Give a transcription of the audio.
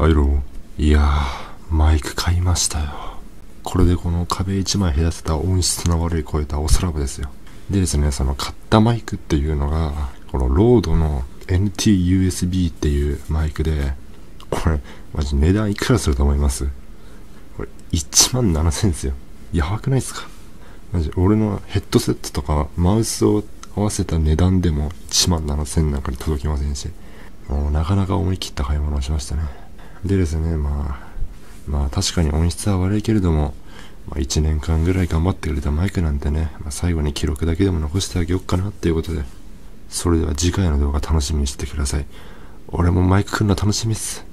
はいろいやー、マイク買いましたよ。これでこの壁一枚隔てた音質の悪い声と青空部ですよ。でですね、その買ったマイクっていうのが、このロードの NT-USB っていうマイクで、これ、マジ値段いくらすると思います？これ、1万7000円ですよ。やばくないですか？マジ、俺のヘッドセットとかマウスを合わせた値段でも1万7000なんかに届きませんし、もうなかなか思い切った買い物をしましたね。でですね、まあ、まあ確かに音質は悪いけれども、まあ、1年間ぐらい頑張ってくれたマイクなんてね、まあ、最後に記録だけでも残してあげようかなっていうことで、それでは次回の動画楽しみにしてください。俺もマイク来るの楽しみっす。